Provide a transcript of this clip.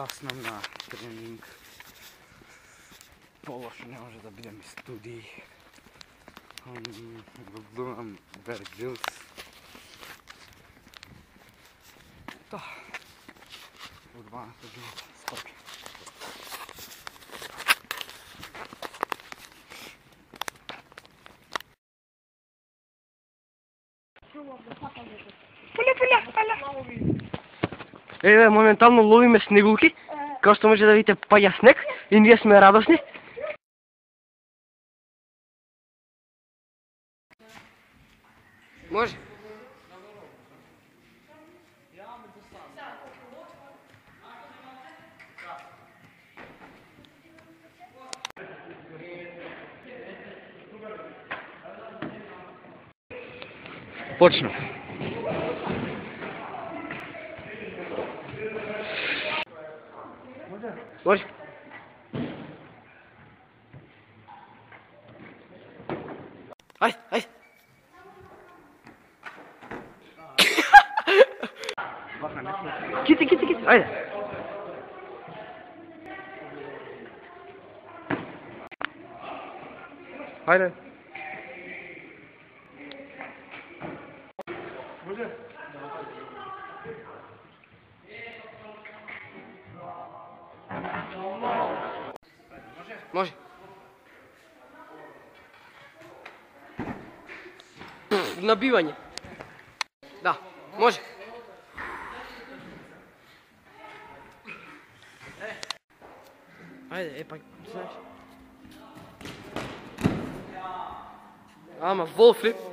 kasną na trening. Położę, że dobiłem studii. Byłem Vergils. To. Kurwa, to było skoczy. Pula, pula, pula. Еве, моментално ловиме снегулки, како што може да видите паѓа снег и ние сме радосни. Може. Почнав. Boş. Hay hay. Git git git. Haydi. Haydi. Hocam. Може. Набивање. Да, може. Ајде, е па, знаеш. Ама, волфлип.